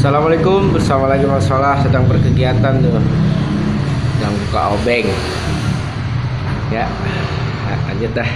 Assalamualaikum bersama lagi Mas Salah sedang berkegiatan tuh. Sedang buka obeng. Ya lanjut dah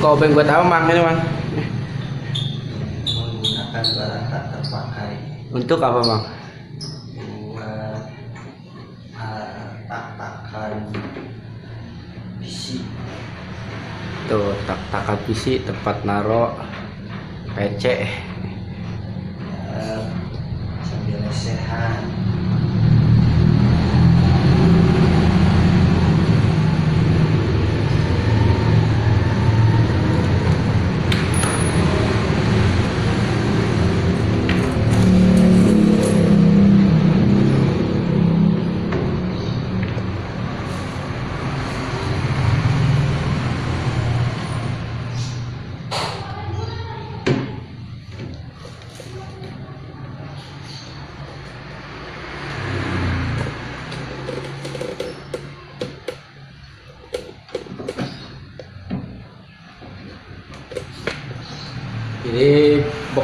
buka obeng buat apa mang ini mang. Menggunakan barang tak terpakai. Untuk apa mang? Buat uh, tak-takan bisi. Tuh tak takan PC tempat naro PC ya, sambil lesehan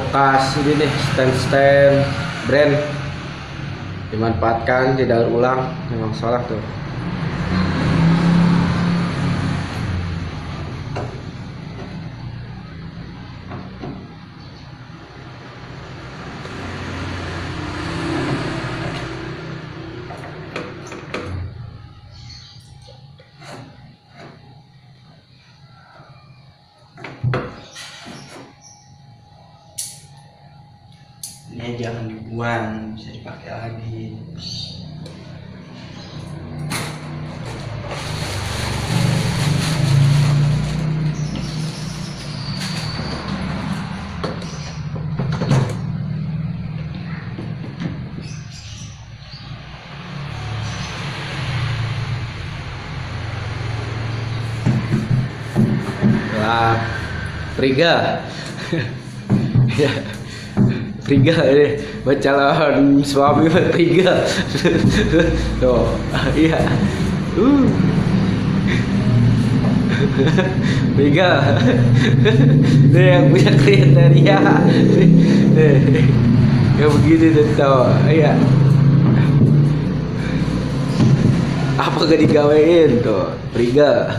bekas ini nih stand-stand brand. Dimanfaatkan tidak ulang memang salah tuh dibuang bisa dipakai lagi. Lah Priga. Ya Priga ini calon suami Priga tuh iya. Uh. Ini yang punya kriteria. Yang begini tuh iya. Apa gak digawein tuh? Priga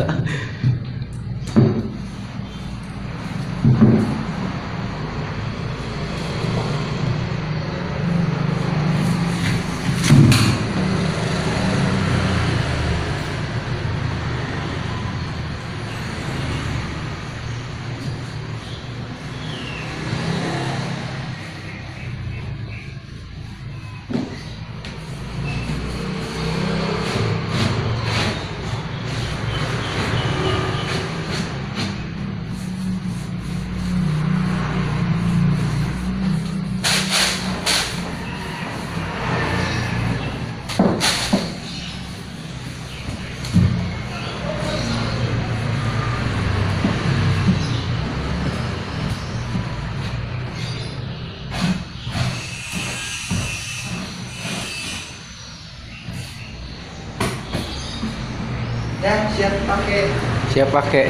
ya siap pakai. Siap pakai.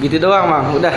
Gitu doang mang. Udah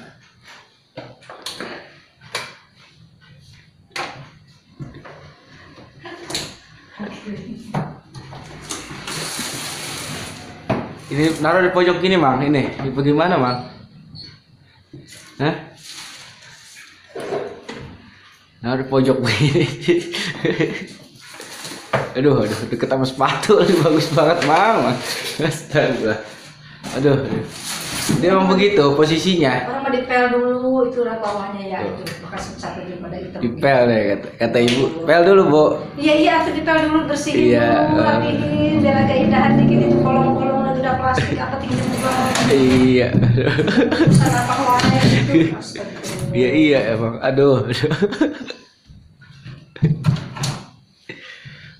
Ini naruh di pojok gini, Mang. Ini, ini bagaimana, Mang? Hah? Naruh di pojok begini. aduh, aduh, deket sama sepatu bagus banget, Mang. Astaga. Aduh, aduh. Dia emang begitu posisinya. Orang mau dipel dulu itu lah bawahnya ya itu bekas satu daripada hitam. Dipel deh kata, kata ibu. Pel dulu, Bu. Iya iya tuh dipel dulu bersihin Iya, dulu rapihin biar agak indahan dikit itu kolong-kolong lagi udah plastik apa tinggi juga. Iya. Apa keluarnya itu. Iya iya emang. Aduh.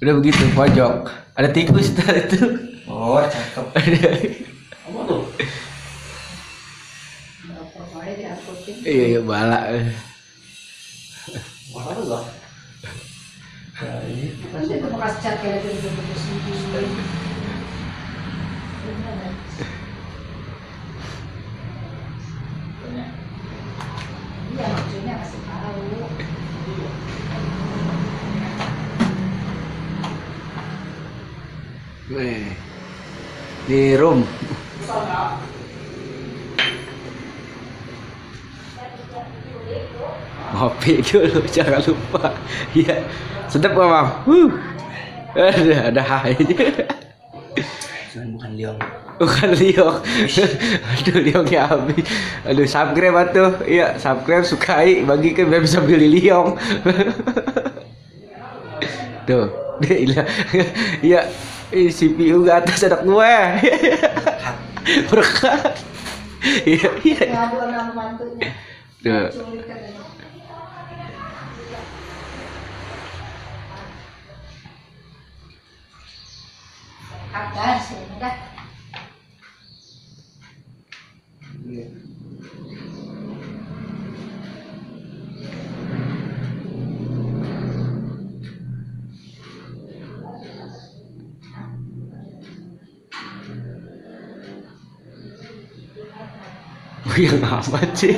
Udah begitu pojok. Ada tikus itu. Oh, cakep. Ada. Apa tuh? Apa baik diangkutin. Iya iya bala. Nah, ini Terus itu bekas cat kayak gitu gitu. Iya maksudnya kasih tahu. Nih. Di room. Ngopi dulu jangan lupa. Iya. Sedap gak, Mam? Huh. Ada ada hai aja. cuman bukan liong. Bukan liong. Aduh liongnya habis. Aduh subscribe atuh. Iya, subscribe sukai bagikan biar bisa beli liong. Tuh, dia ilah. Iya, CPU ke atas ada gue. Berkat. Iya, iya. Tuh. Culik katanya. Ada sih, udah. Yang amat sih.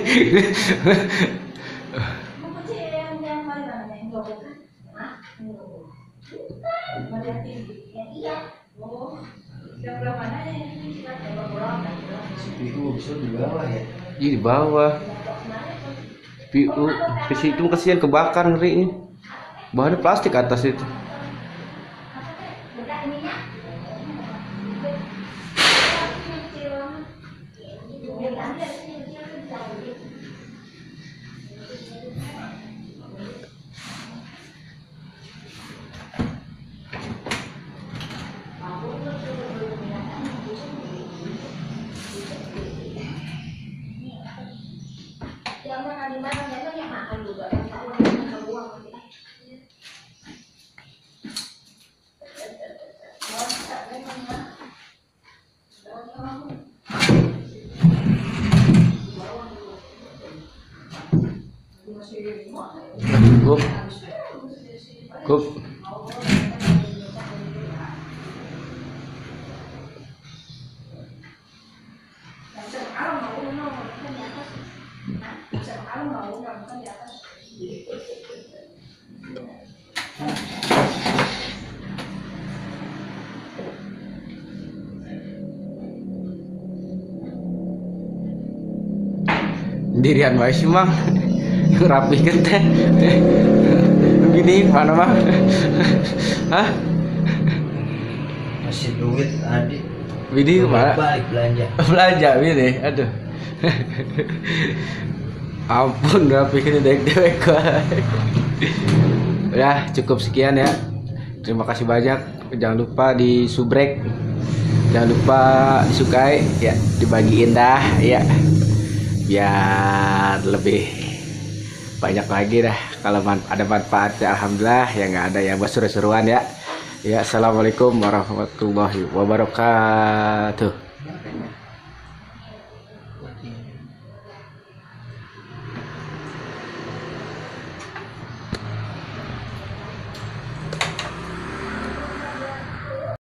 CPU bisa di bawah ya. Ih, di bawah. CPU ke situ kesian kebakar ngeri ini. Bahannya plastik atas itu. Gup. Gup. Dirian wae sih, Mang. Rapi teh. Begini mana, Mang? Hah? Masih duit tadi. Widih mana? Balik belanja. belanja ini aduh ampun rapi ini dek dek ya cukup sekian ya terima kasih banyak jangan lupa di subrek jangan lupa disukai ya dibagiin dah ya biar lebih banyak lagi dah. Kalau man- ada manfaatnya alhamdulillah. Ya nggak ada yang buat seru-seruan ya. Ya assalamualaikum warahmatullahi wabarakatuh